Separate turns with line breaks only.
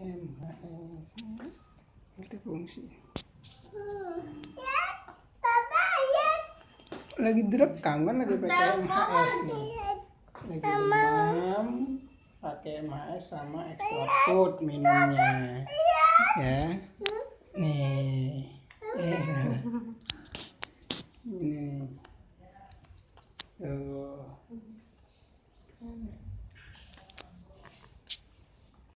bisa
MHS fungsi. lagi direkam kan lagi pakai MHS nih. Lagi demam pakai MHS sama extra food minumnya ya. Nih. Eh. Ini. Tuh.